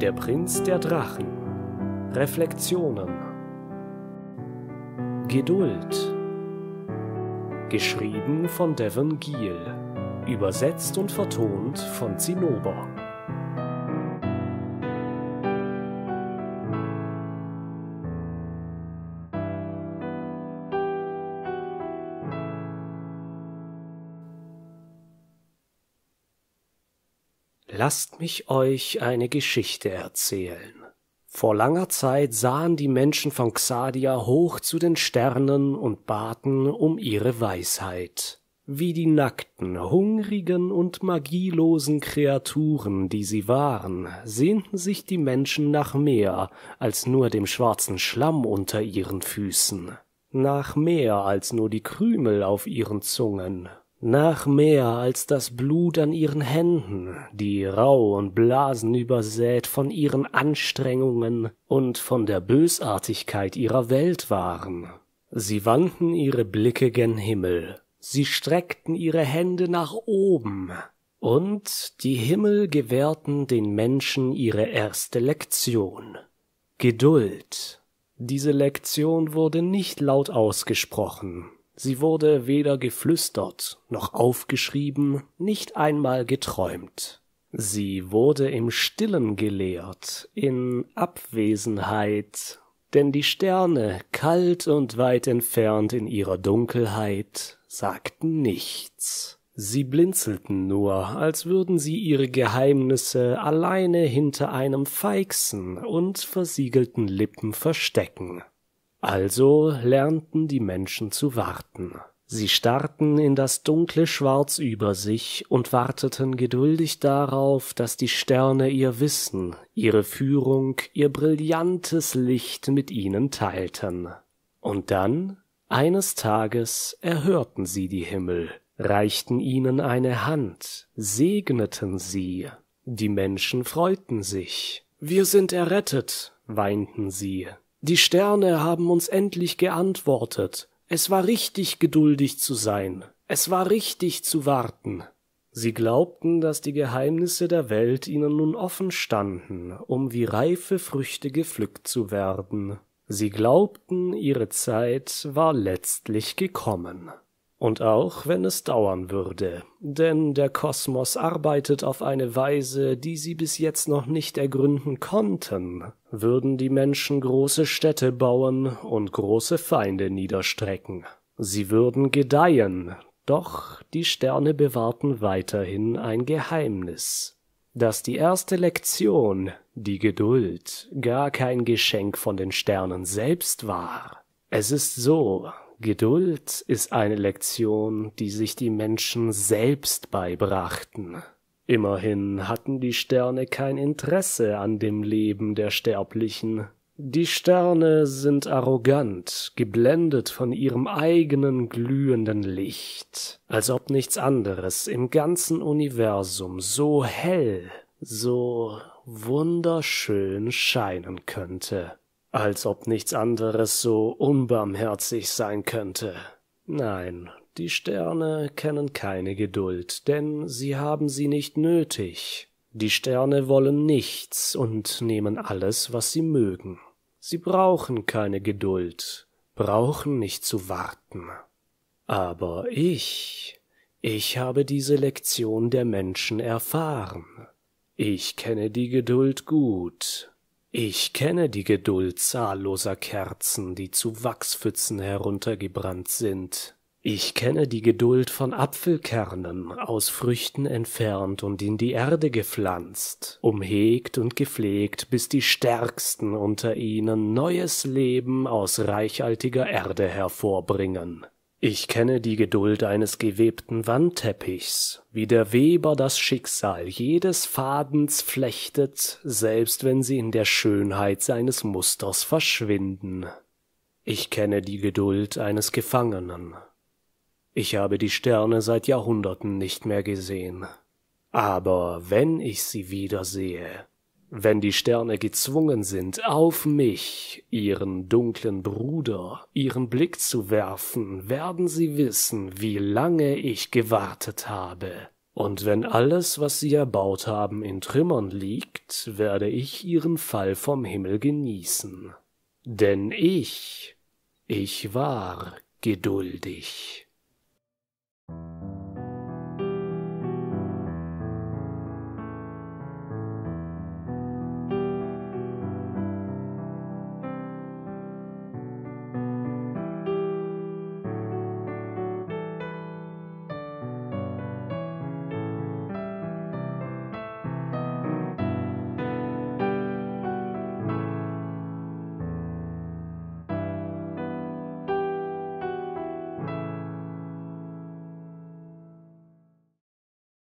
Der Prinz der Drachen. Reflexionen. Geduld. Geschrieben von Devon Giel. Übersetzt und vertont von Zinnober. Lasst mich euch eine Geschichte erzählen. Vor langer Zeit sahen die Menschen von Xadia hoch zu den Sternen und baten um ihre Weisheit. Wie die nackten, hungrigen und magielosen Kreaturen, die sie waren, sehnten sich die Menschen nach mehr als nur dem schwarzen Schlamm unter ihren Füßen, nach mehr als nur die Krümel auf ihren Zungen, nach mehr als das Blut an ihren Händen, die rau und blasenübersät von ihren Anstrengungen und von der Bösartigkeit ihrer Welt waren. Sie wandten ihre Blicke gen Himmel, sie streckten ihre Hände nach oben, und die Himmel gewährten den Menschen ihre erste Lektion. Geduld. Diese Lektion wurde nicht laut ausgesprochen, Sie wurde weder geflüstert noch aufgeschrieben, nicht einmal geträumt. Sie wurde im Stillen gelehrt, in Abwesenheit, denn die Sterne, kalt und weit entfernt in ihrer Dunkelheit, sagten nichts. Sie blinzelten nur, als würden sie ihre Geheimnisse alleine hinter einem feixen und versiegelten Lippen verstecken. Also lernten die Menschen zu warten. Sie starrten in das dunkle Schwarz über sich und warteten geduldig darauf, dass die Sterne ihr Wissen, ihre Führung, ihr brillantes Licht mit ihnen teilten. Und dann, eines Tages, erhörten sie die Himmel, reichten ihnen eine Hand, segneten sie. Die Menschen freuten sich. Wir sind errettet, weinten sie. Die Sterne haben uns endlich geantwortet. Es war richtig, geduldig zu sein. Es war richtig zu warten. Sie glaubten, dass die Geheimnisse der Welt ihnen nun offen standen, um wie reife Früchte gepflückt zu werden. Sie glaubten, ihre Zeit war letztlich gekommen. Und auch wenn es dauern würde, denn der Kosmos arbeitet auf eine Weise, die sie bis jetzt noch nicht ergründen konnten, würden die Menschen große Städte bauen und große Feinde niederstrecken. Sie würden gedeihen, doch die Sterne bewahrten weiterhin ein Geheimnis, dass die erste Lektion, die Geduld, gar kein Geschenk von den Sternen selbst war. Es ist so, Geduld ist eine Lektion, die sich die Menschen selbst beibrachten. Immerhin hatten die Sterne kein Interesse an dem Leben der Sterblichen. Die Sterne sind arrogant, geblendet von ihrem eigenen glühenden Licht, als ob nichts anderes im ganzen Universum so hell, so wunderschön scheinen könnte als ob nichts anderes so unbarmherzig sein könnte. Nein, die Sterne kennen keine Geduld, denn sie haben sie nicht nötig. Die Sterne wollen nichts und nehmen alles, was sie mögen. Sie brauchen keine Geduld, brauchen nicht zu warten. Aber ich, ich habe diese Lektion der Menschen erfahren. Ich kenne die Geduld gut, ich kenne die Geduld zahlloser Kerzen, die zu Wachspfützen heruntergebrannt sind. Ich kenne die Geduld von Apfelkernen, aus Früchten entfernt und in die Erde gepflanzt, umhegt und gepflegt, bis die Stärksten unter ihnen neues Leben aus reichhaltiger Erde hervorbringen. Ich kenne die Geduld eines gewebten Wandteppichs, wie der Weber das Schicksal jedes Fadens flechtet, selbst wenn sie in der Schönheit seines Musters verschwinden. Ich kenne die Geduld eines Gefangenen. Ich habe die Sterne seit Jahrhunderten nicht mehr gesehen. Aber wenn ich sie wiedersehe, wenn die Sterne gezwungen sind, auf mich, ihren dunklen Bruder, ihren Blick zu werfen, werden sie wissen, wie lange ich gewartet habe. Und wenn alles, was sie erbaut haben, in Trümmern liegt, werde ich ihren Fall vom Himmel genießen. Denn ich, ich war geduldig.